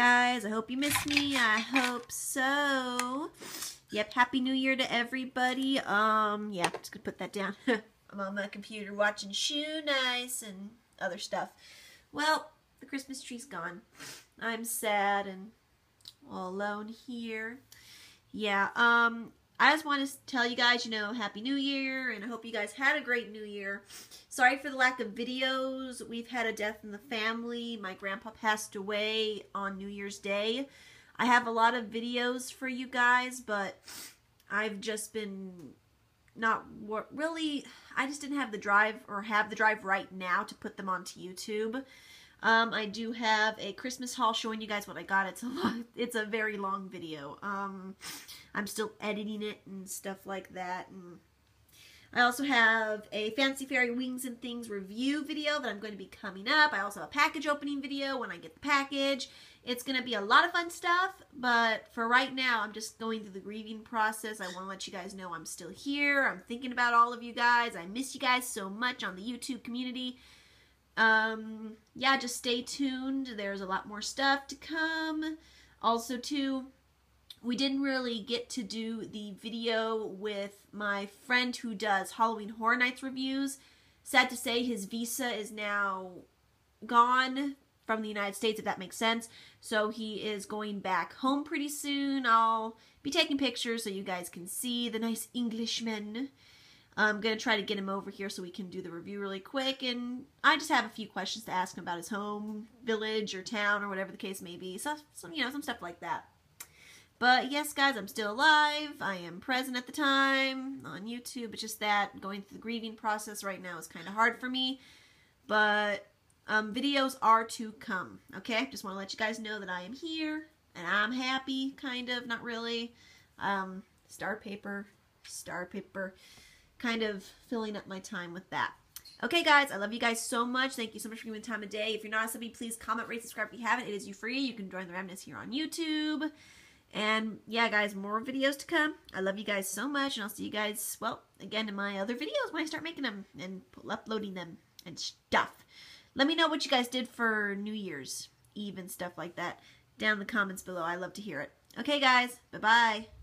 guys. I hope you missed me. I hope so. Yep, Happy New Year to everybody. Um, yeah, just gonna put that down. I'm on my computer watching Shoe Nice and other stuff. Well, the Christmas tree's gone. I'm sad and all alone here. Yeah, um, I just want to tell you guys, you know, Happy New Year, and I hope you guys had a great New Year. Sorry for the lack of videos. We've had a death in the family. My grandpa passed away on New Year's Day. I have a lot of videos for you guys, but I've just been not really, I just didn't have the drive or have the drive right now to put them onto YouTube. Um, I do have a Christmas haul showing you guys what I got. It's a long, it's a very long video. Um, I'm still editing it and stuff like that. And I also have a Fancy Fairy Wings and Things review video that I'm going to be coming up. I also have a package opening video when I get the package. It's going to be a lot of fun stuff, but for right now, I'm just going through the grieving process. I want to let you guys know I'm still here. I'm thinking about all of you guys. I miss you guys so much on the YouTube community. Um, yeah, just stay tuned. There's a lot more stuff to come. Also, too, we didn't really get to do the video with my friend who does Halloween Horror Nights reviews. Sad to say, his visa is now gone from the United States, if that makes sense. So he is going back home pretty soon. I'll be taking pictures so you guys can see the nice Englishman. I'm going to try to get him over here so we can do the review really quick. And I just have a few questions to ask him about his home, village, or town, or whatever the case may be. So, some, you know, some stuff like that. But yes, guys, I'm still alive. I am present at the time on YouTube. It's just that going through the grieving process right now is kind of hard for me. But um, videos are to come, okay? Just want to let you guys know that I am here and I'm happy, kind of, not really. Um, star paper, star paper, kind of filling up my time with that. Okay, guys, I love you guys so much. Thank you so much for giving me time of day. If you're not a subby, please comment, rate, subscribe if you haven't. It is you free. You can join the Remnants here on YouTube. And yeah, guys, more videos to come. I love you guys so much, and I'll see you guys, well, again in my other videos when I start making them and uploading them and stuff. Let me know what you guys did for New Year's Eve and stuff like that down in the comments below. I love to hear it. Okay, guys. Bye-bye.